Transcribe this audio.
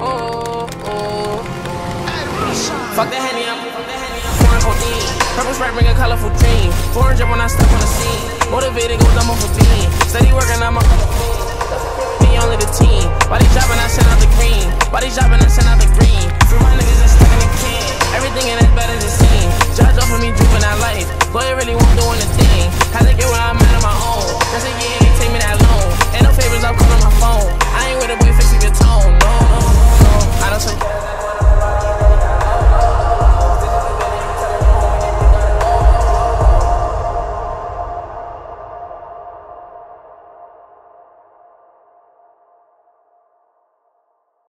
Oh, oh. Fuck that henny up. Pouring codeine. Purple spray bring a colorful dream. Foreign drip when I step on the scene. Motivated, goes I'm off a beam. Steady working, I'm a. Be only the team. Body dropping, I send out the green. Body dropping, I send out the green. Free my niggas and stuck in the can. Everything in it better than seen. Judge off of me, juvenile that life. Boy, I really won't doing the thing. Had to get where I'm at